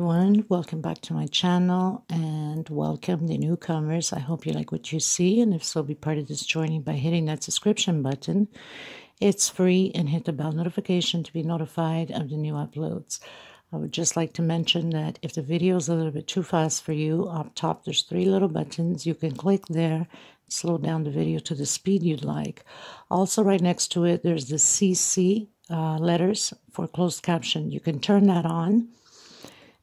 everyone. Welcome back to my channel and welcome the newcomers. I hope you like what you see and if so be part of this journey by hitting that subscription button. It's free and hit the bell notification to be notified of the new uploads. I would just like to mention that if the video is a little bit too fast for you up top there's three little buttons. You can click there slow down the video to the speed you'd like. Also right next to it there's the cc uh, letters for closed caption. You can turn that on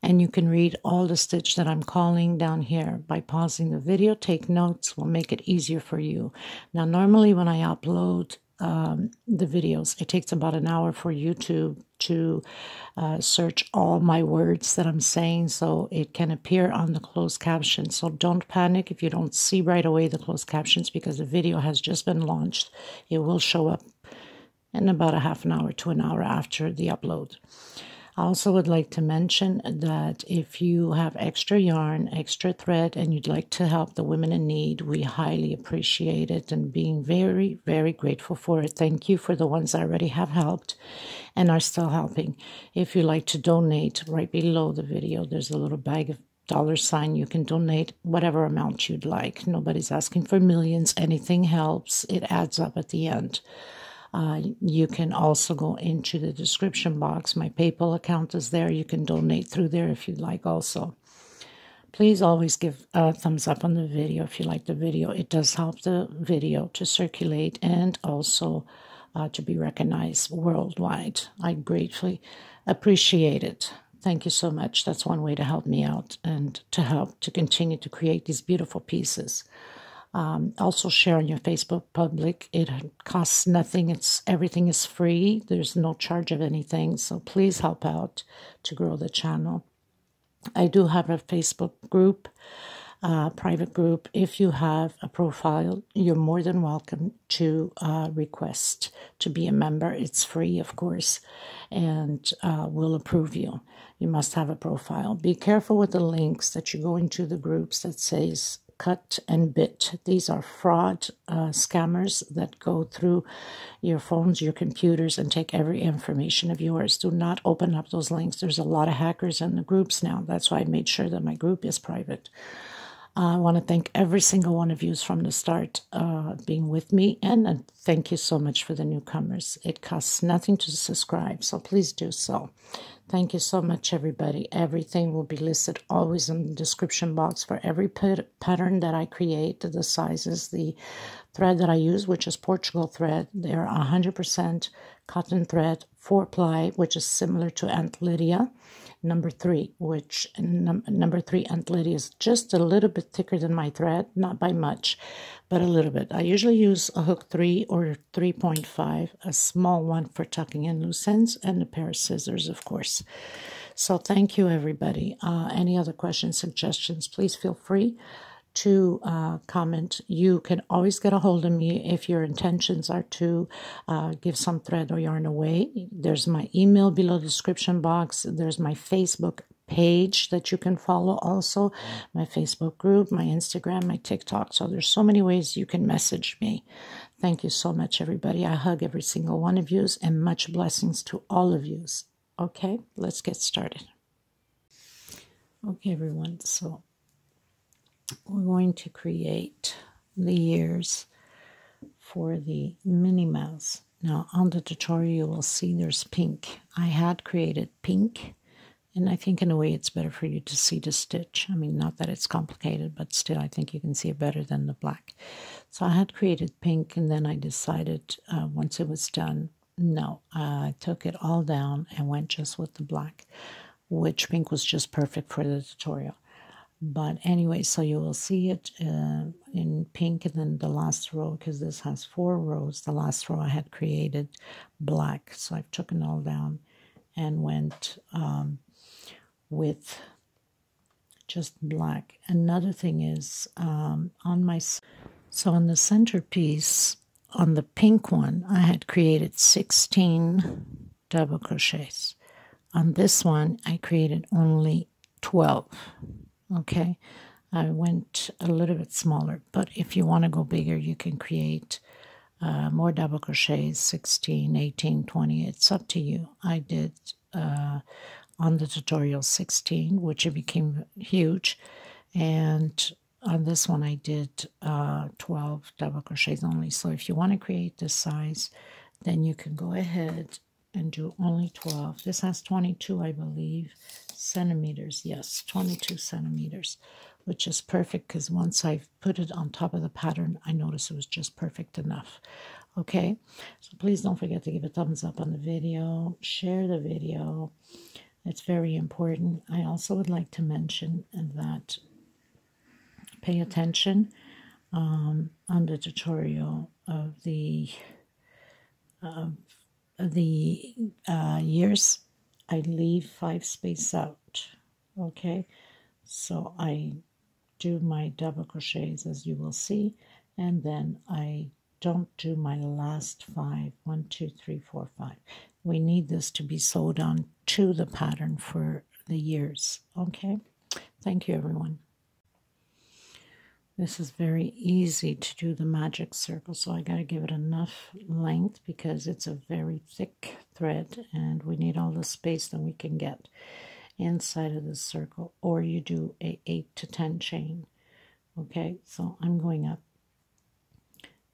and you can read all the stitch that I'm calling down here by pausing the video. Take notes will make it easier for you. Now, normally when I upload um, the videos, it takes about an hour for YouTube to uh, search all my words that I'm saying so it can appear on the closed captions. So don't panic if you don't see right away the closed captions because the video has just been launched. It will show up in about a half an hour to an hour after the upload. I also would like to mention that if you have extra yarn, extra thread, and you'd like to help the women in need, we highly appreciate it and being very, very grateful for it. Thank you for the ones that already have helped and are still helping. If you'd like to donate, right below the video, there's a little bag of dollar sign. You can donate whatever amount you'd like. Nobody's asking for millions. Anything helps. It adds up at the end. Uh, you can also go into the description box. My PayPal account is there. You can donate through there if you'd like also. Please always give a thumbs up on the video if you like the video. It does help the video to circulate and also uh, to be recognized worldwide. I gratefully appreciate it. Thank you so much. That's one way to help me out and to help to continue to create these beautiful pieces. Um, also share on your Facebook public. It costs nothing. It's everything is free. There's no charge of anything. So please help out to grow the channel. I do have a Facebook group, uh, private group. If you have a profile, you're more than welcome to uh, request to be a member. It's free, of course, and uh, we'll approve you. You must have a profile. Be careful with the links that you go into the groups that says cut and bit. These are fraud uh, scammers that go through your phones, your computers, and take every information of yours. Do not open up those links. There's a lot of hackers in the groups now. That's why I made sure that my group is private. I want to thank every single one of you from the start uh, being with me, and thank you so much for the newcomers. It costs nothing to subscribe, so please do so. Thank you so much, everybody. Everything will be listed always in the description box for every pattern that I create, the sizes, the thread that I use, which is Portugal thread. They're 100% cotton thread, four ply, which is similar to Aunt Lydia number three, which num number three Aunt Antlidia is just a little bit thicker than my thread, not by much, but a little bit. I usually use a hook 3 or 3.5, a small one for tucking in loose ends, and a pair of scissors, of course. So thank you, everybody. Uh, any other questions, suggestions, please feel free to uh, comment. You can always get a hold of me if your intentions are to uh, give some thread or yarn away. There's my email below the description box. There's my Facebook page that you can follow also. My facebook group my instagram my tiktok. So there's so many ways you can message me. Thank you so much everybody. I hug every single one of yous and much blessings to all of yous. Okay let's get started. Okay everyone. So we're going to create the ears for the Minnie Mouse. Now on the tutorial you will see there's pink. I had created pink and I think in a way it's better for you to see the stitch. I mean not that it's complicated but still I think you can see it better than the black. So I had created pink and then I decided uh, once it was done no I took it all down and went just with the black which pink was just perfect for the tutorial. But anyway, so you will see it uh, in pink and then the last row, because this has four rows, the last row I had created black. So I've taken all down and went um, with just black. Another thing is um, on my, so on the centerpiece, on the pink one, I had created 16 double crochets. On this one, I created only 12 okay I went a little bit smaller but if you want to go bigger you can create uh, more double crochets 16 18 20 it's up to you I did uh, on the tutorial 16, which it became huge. And on this one, I did uh, 12 double crochets only. So if you want to create this size, then you can go ahead and do only 12. This has 22, I believe, centimeters. Yes, 22 centimeters, which is perfect because once I've put it on top of the pattern, I noticed it was just perfect enough. Okay, so please don't forget to give a thumbs up on the video, share the video. It's very important. I also would like to mention that pay attention um, on the tutorial of the uh, the uh, years. I leave five space out okay? So I do my double crochets as you will see and then I don't do my last five. One two three four five we need this to be sewed on to the pattern for the years okay? Thank you everyone. This is very easy to do the magic circle, so I got to give it enough length because it's a very thick thread and we need all the space that we can get inside of the circle or you do a 8 to 10 chain. Okay, so I'm going up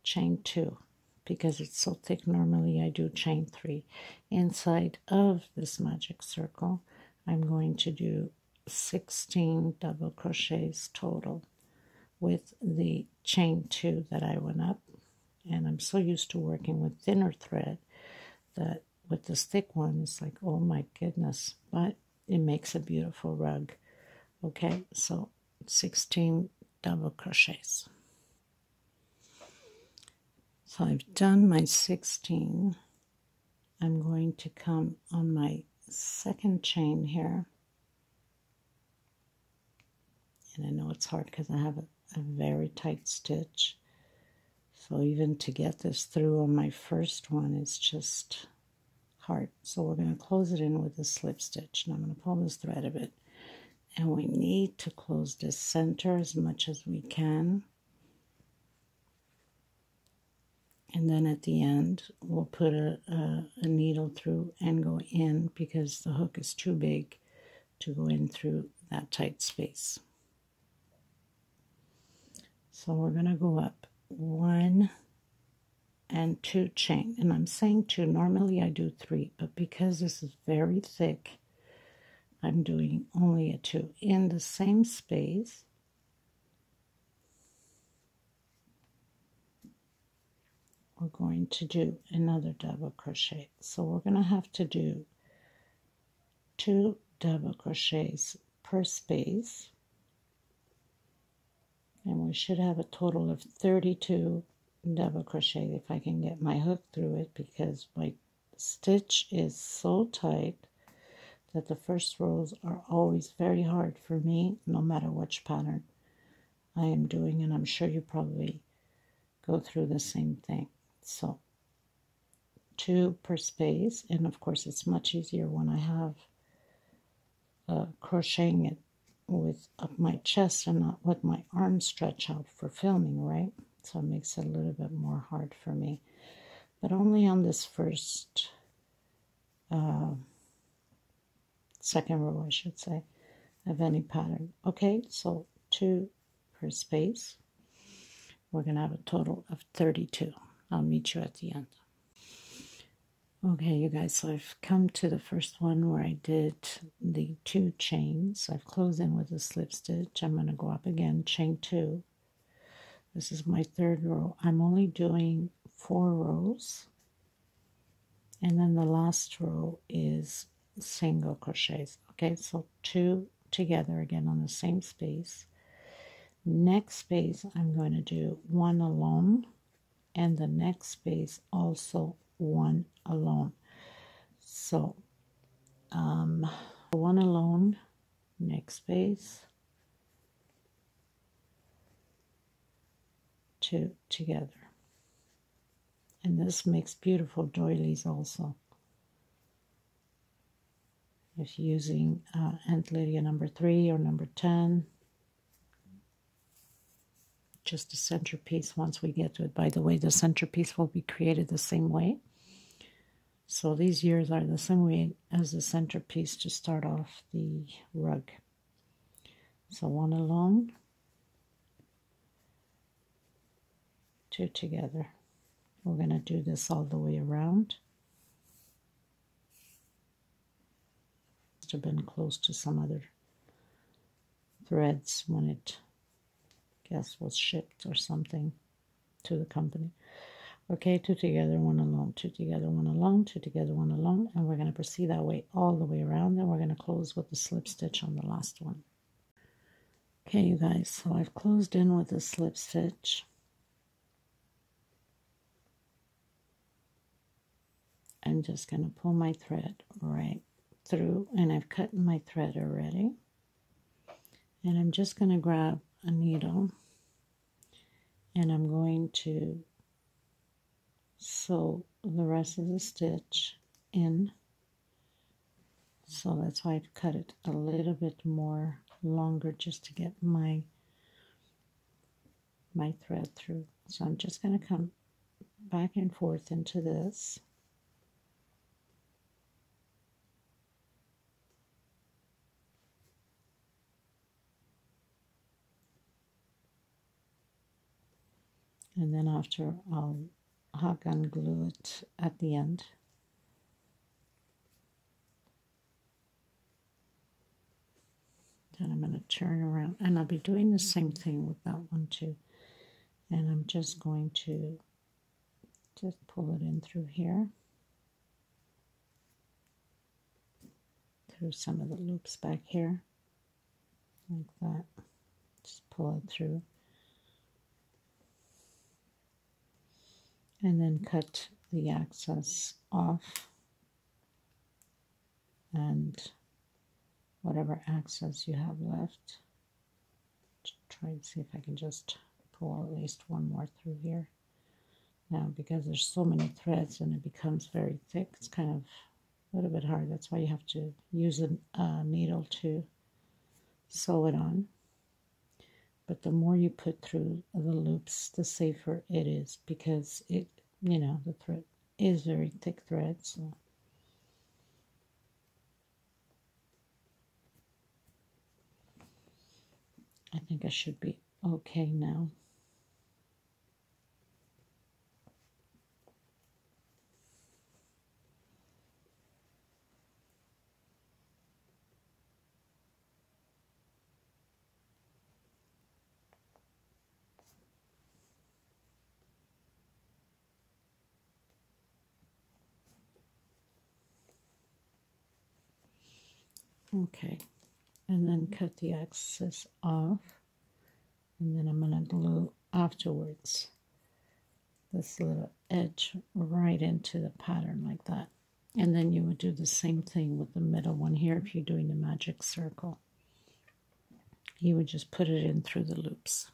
chain 2 because it's so thick normally I do chain 3. Inside of this magic circle I'm going to do 16 double crochets total with the chain two that I went up. And I'm so used to working with thinner thread that with this thick one, it's like, oh my goodness. But it makes a beautiful rug. Okay, so 16 double crochets. So I've done my 16. I'm going to come on my second chain here. And I know it's hard because I have a a very tight stitch. So even to get this through on my first one is just hard. So we're going to close it in with a slip stitch. And I'm going to pull this thread a bit. And we need to close this center as much as we can. And then at the end, we'll put a, a, a needle through and go in because the hook is too big to go in through that tight space. So we're going to go up one and two chain. And I'm saying two. Normally I do three, but because this is very thick, I'm doing only a two. In the same space, we're going to do another double crochet. So we're going to have to do two double crochets per space. And we should have a total of 32 double crochet if I can get my hook through it because my stitch is so tight that the first rows are always very hard for me no matter which pattern I am doing. And I'm sure you probably go through the same thing so two per space and of course it's much easier when I have uh, crocheting it with up my chest and not let my arms stretch out for filming, right? So it makes it a little bit more hard for me. But only on this first, uh, second row, I should say, of any pattern. Okay, so two per space. We're going to have a total of 32. I'll meet you at the end. Okay, you guys, so I've come to the first one where I did the two chains. I've closed in with a slip stitch. I'm going to go up again, chain two. This is my third row. I'm only doing four rows. And then the last row is single crochets. Okay, so two together again on the same space. Next space, I'm going to do one alone. And the next space also one alone. So, um, one alone, next space, two together. And this makes beautiful doilies also. If using uh, Aunt Lydia number three or number 10, just a centerpiece once we get to it. By the way, the centerpiece will be created the same way. So these years are the same way as the centerpiece to start off the rug. So one alone, two together. We're going to do this all the way around. Must have been close to some other threads when it, guess, was shipped or something to the company. Okay, two together, one alone, two together, one alone, two together, one alone, and we're going to proceed that way all the way around, and we're going to close with the slip stitch on the last one. Okay, you guys, so I've closed in with a slip stitch. I'm just going to pull my thread right through, and I've cut my thread already. And I'm just going to grab a needle, and I'm going to sew the rest of the stitch in. So that's why I've cut it a little bit more longer just to get my my thread through. So I'm just going to come back and forth into this. And then after I'll hot gun glue it at the end. Then I'm going to turn around and I'll be doing the same thing with that one too. And I'm just going to just pull it in through here. Through some of the loops back here. Like that. Just pull it through. And then cut the excess off. And whatever access you have left. Try and see if I can just pull at least one more through here. Now, because there's so many threads and it becomes very thick, it's kind of a little bit hard. That's why you have to use a, a needle to sew it on. But the more you put through the loops, the safer it is because it, you know, the thread is very thick thread. So I think I should be okay now. Okay. And then cut the excess off. And then I'm going to glue afterwards this little edge right into the pattern like that. And then you would do the same thing with the middle one here if you're doing the magic circle. You would just put it in through the loops.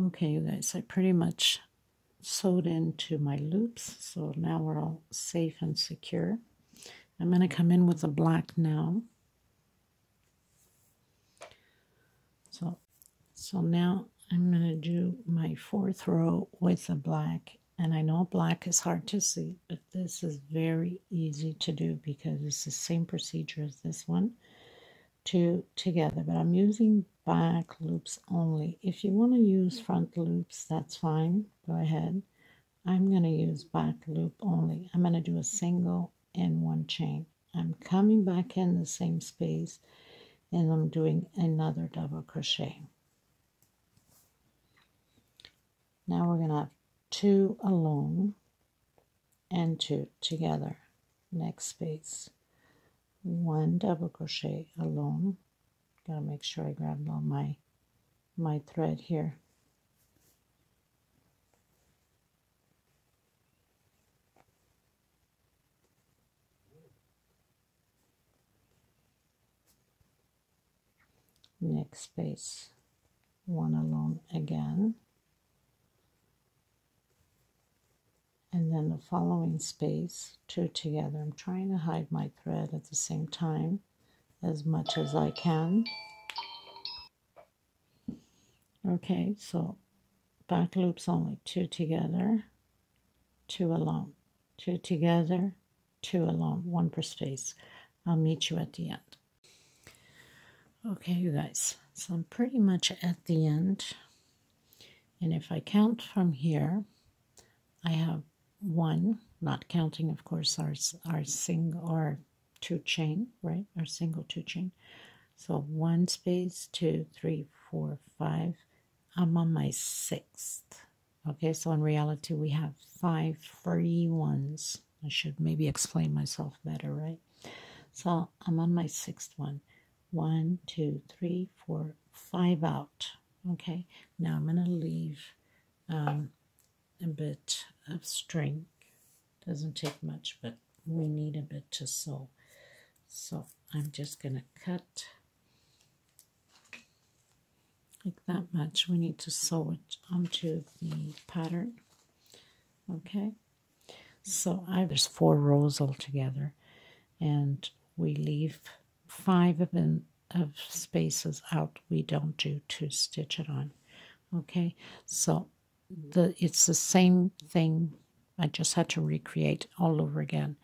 Okay you guys I pretty much sewed into my loops so now we're all safe and secure I'm going to come in with the black now. So, so now I'm going to do my fourth row with a black. And I know black is hard to see, but this is very easy to do because it's the same procedure as this one. Two together, but I'm using back loops only. If you want to use front loops, that's fine. Go ahead. I'm going to use back loop only. I'm going to do a single and one chain. I'm coming back in the same space and I'm doing another double crochet. Now we're going to have two alone and two together. Next space. One double crochet alone. Gotta make sure I grabbed all my my thread here. Next space one alone again and then the following space two together I'm trying to hide my thread at the same time as much as I can okay so back loops only two together two alone two together, two alone, one per space. I'll meet you at the end. Okay, you guys, so I'm pretty much at the end. And if I count from here, I have one, not counting, of course, our, our single, our two chain, right? Our single two chain. So one space, two, three, four, five. I'm on my sixth. Okay, so in reality, we have five free ones. I should maybe explain myself better, right? So I'm on my sixth one. One, two, three, four, five out. Okay, now I'm going to leave um, a bit of string. Doesn't take much, but we need a bit to sew. So I'm just going to cut like that much. We need to sew it onto the pattern. Okay, so I, there's four rows altogether, and we leave five of of spaces out. We don't do to stitch it on. Okay, so the it's the same thing. I just had to recreate all over again.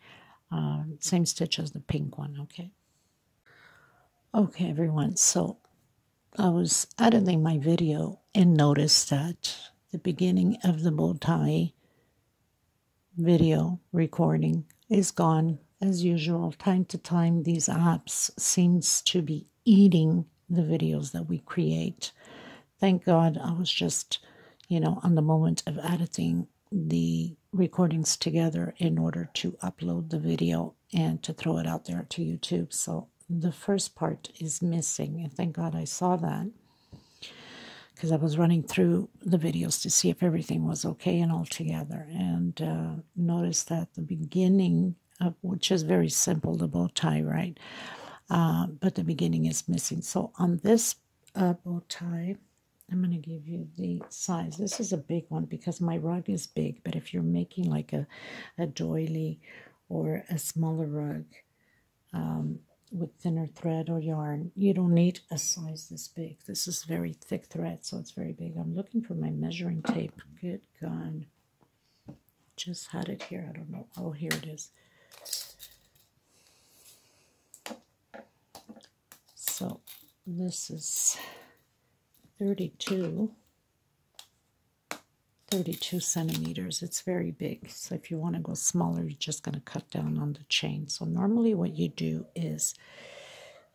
Uh, same stitch as the pink one. Okay. Okay, everyone. So I was editing my video and noticed that the beginning of the bow tie video recording is gone as usual. Time to time, these apps seems to be eating the videos that we create. Thank God I was just, you know, on the moment of editing the recordings together in order to upload the video and to throw it out there to YouTube. So the first part is missing. And thank God I saw that because I was running through the videos to see if everything was okay and all together. And uh, noticed that the beginning, of, which is very simple, the bow tie, right? Uh, but the beginning is missing. So on this uh, bow tie, I'm going to give you the size. This is a big one because my rug is big, but if you're making like a, a doily or a smaller rug, um, with thinner thread or yarn. You don't need a size this big. This is very thick thread, so it's very big. I'm looking for my measuring tape. Good God. Just had it here. I don't know. Oh, here it is. So this is 32 32 centimeters. It's very big. So if you want to go smaller, you're just going to cut down on the chain. So normally what you do is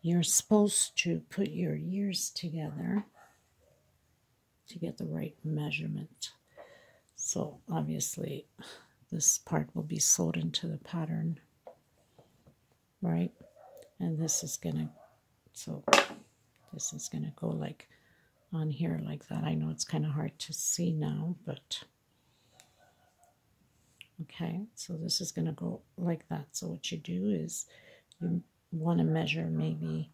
you're supposed to put your ears together to get the right measurement. So obviously this part will be sewed into the pattern, right? And this is to, so this is to go like on here like that. I know it's kind of hard to see now, but okay, so this is to go like that. So what you do is you want to measure maybe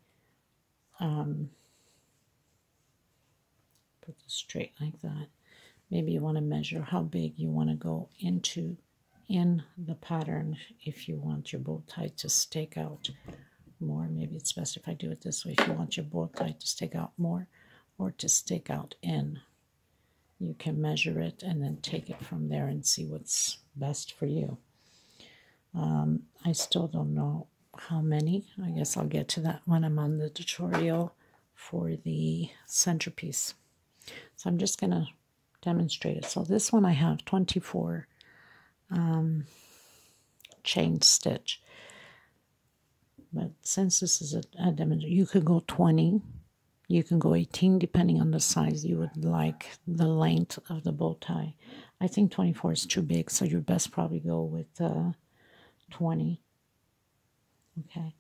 um, put this straight like that. Maybe you want to measure how big you want to go into in the pattern if you want your bow tie to stake out more. Maybe it's best if I do it this way if you want your bow tie to stick out more or to stick out in. You can measure it and then take it from there and see what's best for you. Um, I still don't know how many. I guess I'll get to that when I'm on the tutorial for the centerpiece. So I'm just going to demonstrate it. So this one I have 24 um, chain stitch. But since this is a, a you could go 20 you can go 18 depending on the size you would like the length of the bow tie. I think 24 is too big, so you best probably go with uh, 20. Okay.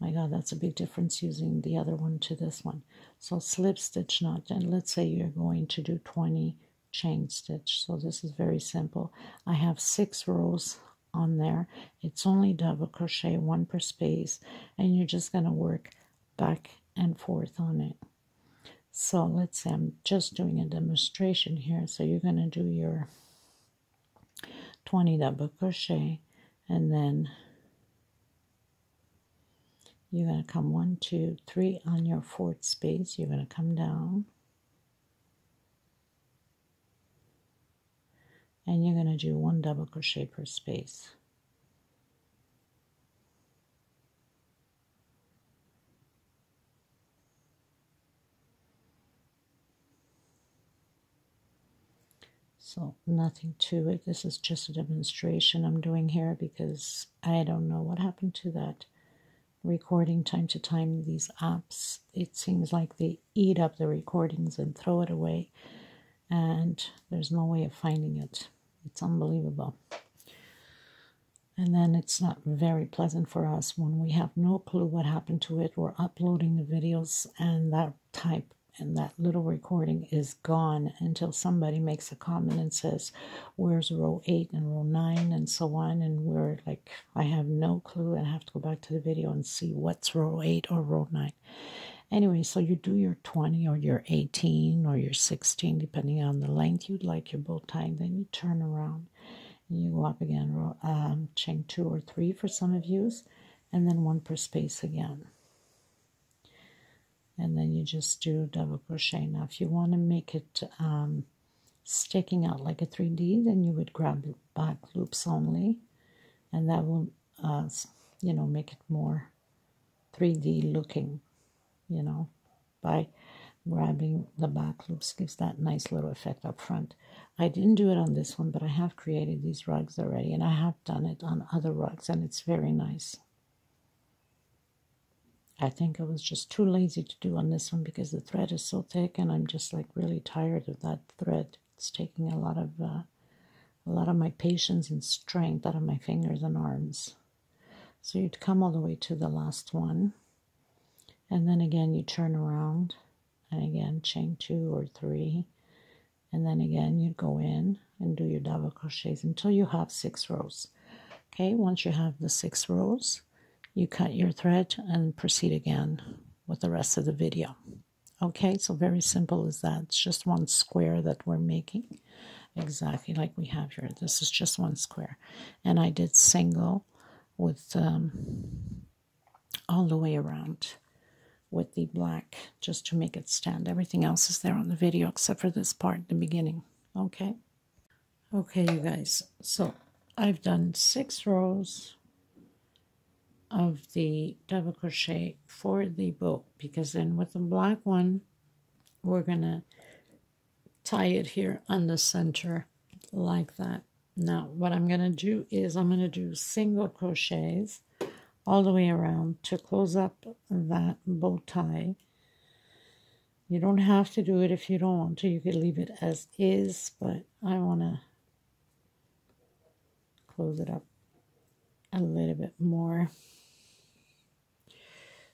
My God, that's a big difference using the other one to this one. So slip stitch knot, and let's say you're going to do 20 chain stitch. So this is very simple. I have six rows on there. It's only double crochet, one per space, and you're just going to work back and forth on it. So let's say I'm just doing a demonstration here. So you're going to do your 20 double crochet and then you're going to come one, two, three on your fourth space. You're going to come down and you're going to do one double crochet per space So nothing to it. This is just a demonstration I'm doing here because I don't know what happened to that recording time to time. These apps, it seems like they eat up the recordings and throw it away. And there's no way of finding it. It's unbelievable. And then it's not very pleasant for us when we have no clue what happened to it. We're uploading the videos and that type and that little recording is gone until somebody makes a comment and says, Where's row 8 and row 9 and so on? And we're like, I have no clue and I have to go back to the video and see what's row 8 or row 9. Anyway, so you do your 20 or your 18 or your 16, depending on the length you'd like your bow tie. Then you turn around and you go up again, um, chain 2 or 3 for some of you, and then 1 per space again and then you just do double crochet now if you want to make it um, sticking out like a 3d then you would grab back loops only and that will uh, you know make it more 3d looking you know by grabbing the back loops gives that nice little effect up front I didn't do it on this one but I have created these rugs already and I have done it on other rugs and it's very nice I think I was just too lazy to do on this one because the thread is so thick and I'm just like really tired of that thread. It's taking a lot of uh, a lot of my patience and strength out of my fingers and arms. So you'd come all the way to the last one and then again you turn around and again chain two or three and then again you go in and do your double crochets until you have six rows. Okay, once you have the six rows, you cut your thread and proceed again with the rest of the video. Okay, so very simple as that. It's just one square that we're making, exactly like we have here. This is just one square. And I did single with um, all the way around with the black just to make it stand. Everything else is there on the video except for this part, the beginning. Okay? Okay, you guys. So I've done six rows of the double crochet for the bow because then with the black one we're gonna tie it here on the center like that now what I'm gonna do is I'm gonna do single crochets all the way around to close up that bow tie you don't have to do it if you don't want to you could leave it as is but I want to close it up a little bit more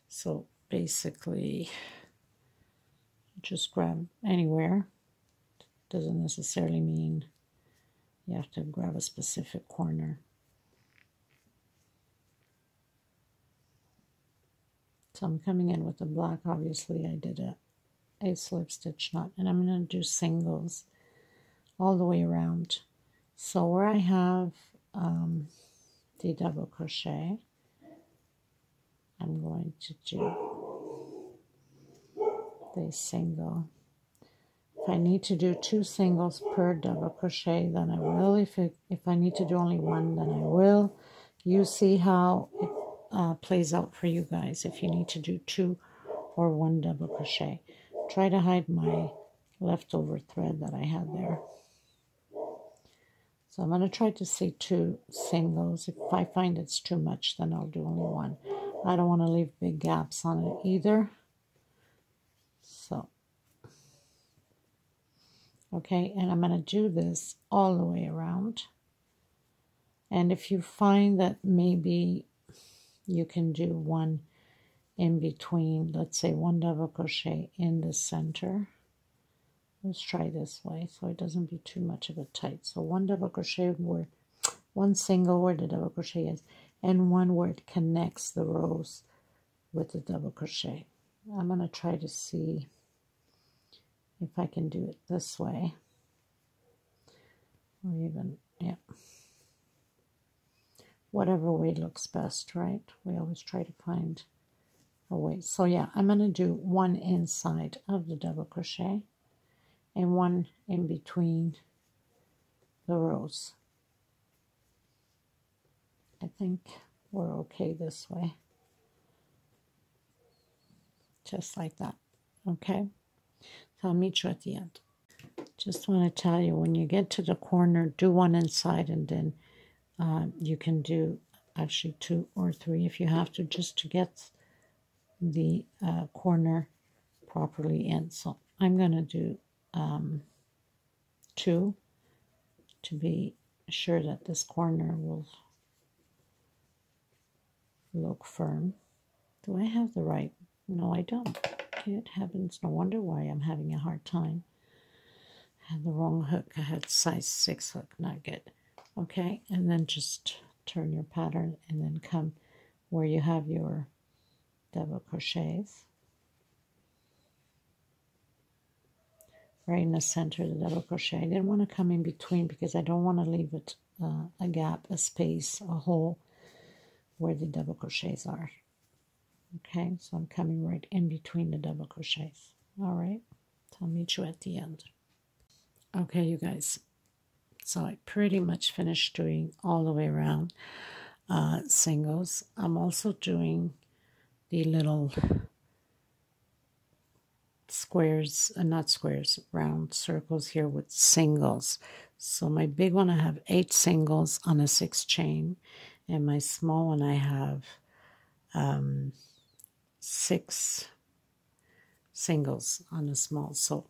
so basically, just grab anywhere. Doesn't necessarily mean you have to grab a specific corner. So I'm coming in with the black. Obviously, I did a, a slip stitch knot, and I'm going to do singles all the way around. So where I have um, the double crochet, I'm going to do the single. If I need to do two singles per double crochet, then I will. If, it, if I need to do only one, then I will. You see how it uh, plays out for you guys if you need to do two or one double crochet. Try to hide my leftover thread that I had there. So I'm going to try to see two singles. If I find it's too much, then I'll do only one. I don't want to leave big gaps on it either. So, okay, and I'm going to do this all the way around. And if you find that maybe you can do one in between, let's say one double crochet in the center. Let's try this way so it doesn't be too much of a tight. So one double crochet where one single where the double crochet is and one where it connects the rows with the double crochet. I'm going to try to see if I can do it this way or even, yeah, whatever way looks best, right? We always try to find a way. So yeah, I'm going to do one inside of the double crochet and one in between the rows. I think we're okay this way. Just like that. Okay? So I'll meet you at the end. just want to tell you when you get to the corner, do one inside and then uh, you can do actually two or three if you have to just to get the uh, corner properly in. So I'm going to do um, two to be sure that this corner will look firm. Do I have the right? No, I don't. Good heavens, no wonder why I'm having a hard time. I had the wrong hook. I had size 6 hook, not good. Okay, and then just turn your pattern and then come where you have your double crochets. Right in the center of the double crochet. I didn't want to come in between because I don't want to leave it uh, a gap, a space, a hole where the double crochets are. Okay, so I'm coming right in between the double crochets. All right, so I'll meet you at the end. Okay, you guys, so I pretty much finished doing all the way around uh, singles. I'm also doing the little squares, uh, not squares, round circles here with singles. So my big one, I have eight singles on a six chain. And my small one, I have um, six singles on a small. So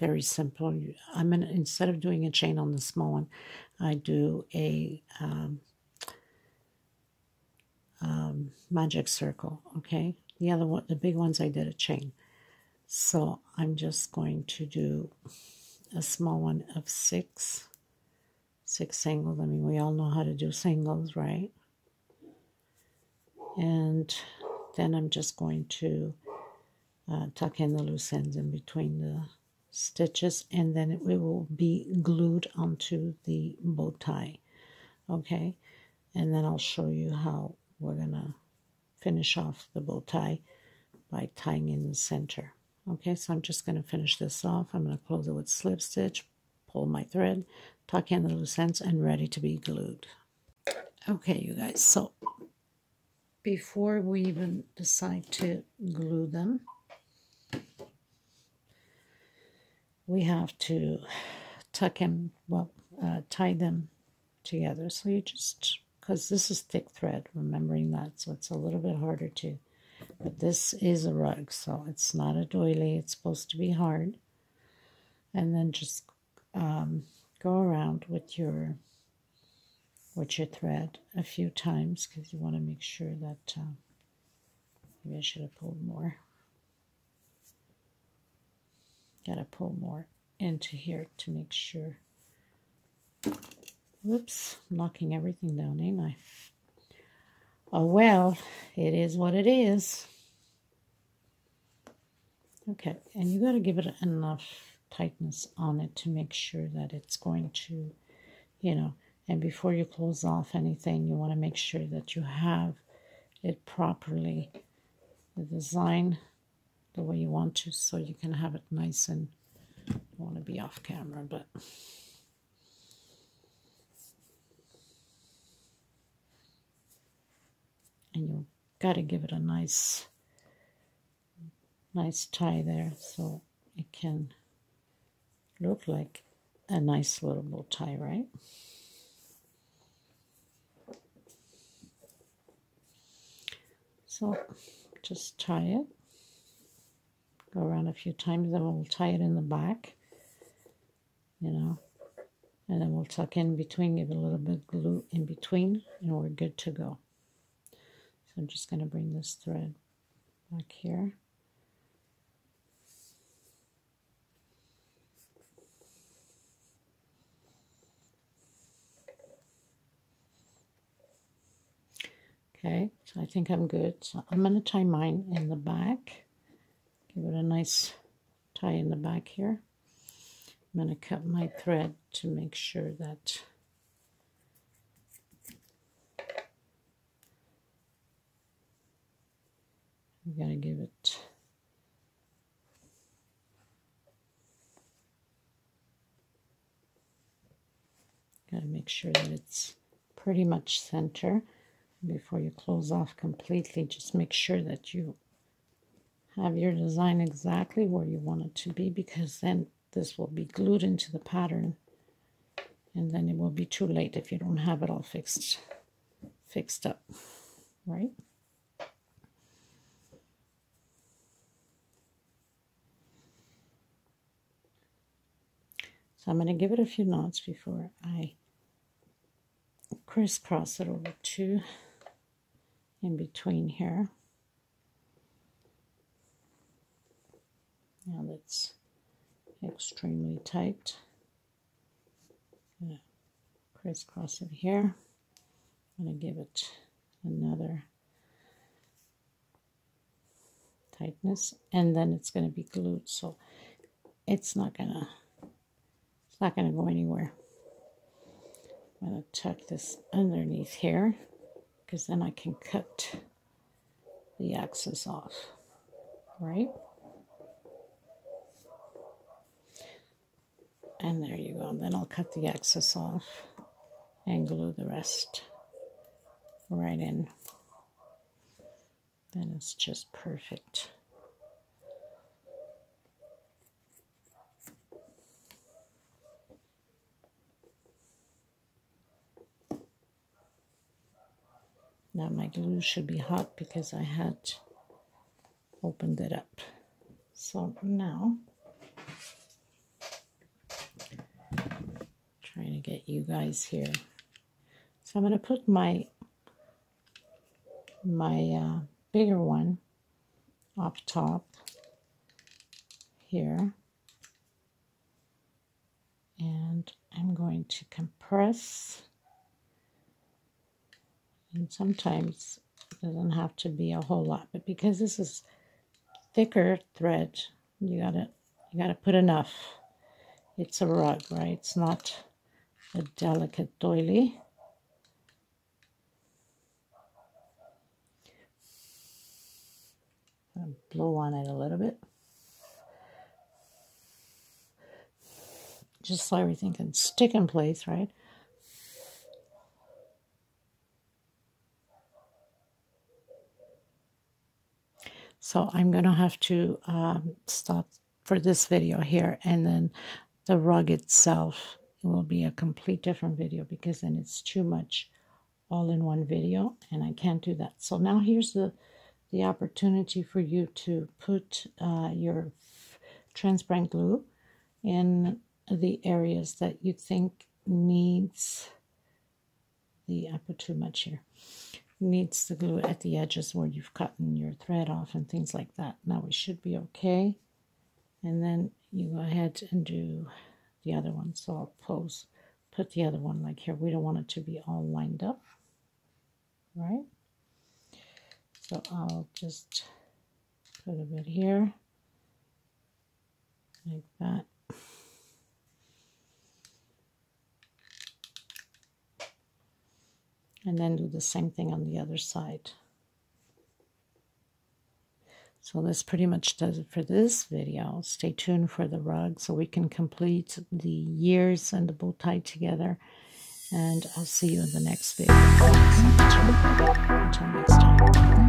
very simple. I'm gonna, instead of doing a chain on the small one, I do a um, um, magic circle. Okay, the other one, the big ones, I did a chain. So I'm just going to do a small one of six, six singles. I mean, we all know how to do singles, right? And then I'm just going to uh, tuck in the loose ends in between the stitches and then it will be glued onto the bow tie okay? And then I'll show you how we're gonna finish off the bow tie by tying in the center okay? So I'm just gonna finish this off. I'm gonna close it with slip stitch pull my thread tuck in the loose ends and ready to be glued. Okay you guys so before we even decide to glue them we have to tuck them, well, uh, tie them together. So you just, because this is thick thread, remembering that, so it's a little bit harder to, but this is a rug, so it's not a doily, it's supposed to be hard. And then just um, go around with your with your thread a few times because you want to make sure that uh, maybe I should have pulled more. Gotta pull more into here to make sure. Whoops, knocking everything down, ain't I? Oh well, it is what it is. Okay, and you got to give it enough tightness on it to make sure that it's going to, you know, and before you close off anything, you want to make sure that you have it properly, the design the way you want to so you can have it nice and I want to be off camera but. And you got to give it a nice nice tie there so it can look like a nice little bow tie right? So just tie it go around a few times then we'll tie it in the back you know and then we'll tuck in between give it a little bit of glue in between and we're good to go so I'm just going to bring this thread back here Okay, so I think I'm good. So I'm going to tie mine in the back. Give it a nice tie in the back here. I'm going to cut my thread to make sure that I'm going to give it got to make sure that it's pretty much center before you close off completely just make sure that you have your design exactly where you want it to be because then this will be glued into the pattern and then it will be too late if you don't have it all fixed fixed up right? So I'm going to give it a few knots before I crisscross it over two in between here now that's extremely tight crisscross it here. I'm to give it another tightness and then it's going to be glued so it's not going to it's not going to go anywhere. I'm going to tuck this underneath here because then I can cut the excess off, right? And there you go. Then I'll cut the excess off and glue the rest right in. Then it's just perfect. Now my glue should be hot because I had opened it up. So now trying to get you guys here. So I'm going to put my my uh, bigger one up top here. And I'm going to compress. And sometimes it doesn't have to be a whole lot, but because this is thicker thread, you gotta you gotta put enough. It's a rug, right? It's not a delicate doily. blow on it a little bit. Just so everything can stick in place, right? So I'm going to have to um, stop for this video here and then the rug itself it will be a complete different video because then it's too much all in one video and I can't do that. So now here's the, the opportunity for you to put uh, your transparent glue in the areas that you think needs the, I put too much here, needs the glue at the edges where you've cut your thread off and things like that. Now we should be okay. And then you go ahead and do the other one. So I'll pose, put the other one like here. We don't want it to be all lined up, right? So I'll just put a bit here, like that. And then do the same thing on the other side. So this pretty much does it for this video. Stay tuned for the rug so we can complete the years and the bow tie together. And I'll see you in the next video. Until next time.